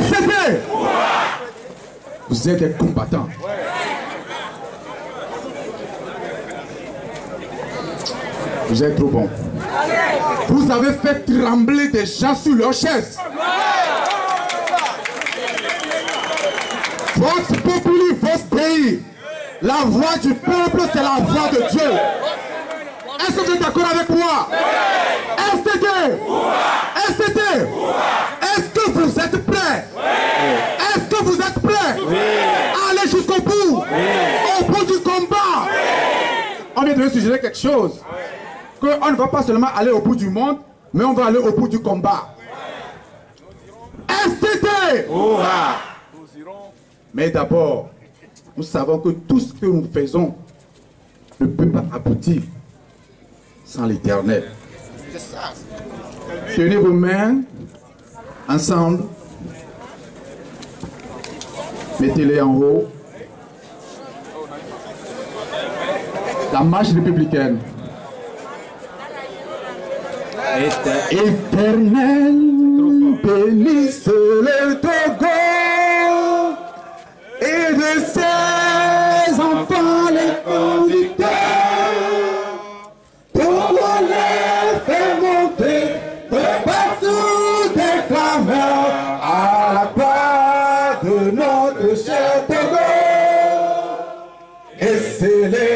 SCP Vous êtes des combattants. Vous êtes trop bons. Vous avez fait trembler des gens sur leurs chaises. Votre populi, votre pays, la voix du peuple, c'est la voix de Dieu. Est-ce que vous êtes d'accord avec moi STT STT Est-ce que vous êtes prêts Est-ce que vous êtes prêts Allez jusqu'au bout Au bout du combat On vient de me suggérer quelque chose. Qu'on ne va pas seulement aller au bout du monde, mais on va aller au bout du combat. STT Mais d'abord, nous savons que tout ce que nous faisons ne peut pas aboutir sans l'éternel. Tenez vos mains ensemble. Mettez-les en haut. La marche républicaine. Éternel, bénisse le Togo et de ses enfants les conducteurs. Les fait monter de partout des clameurs à la part de notre cher Togo et célébrer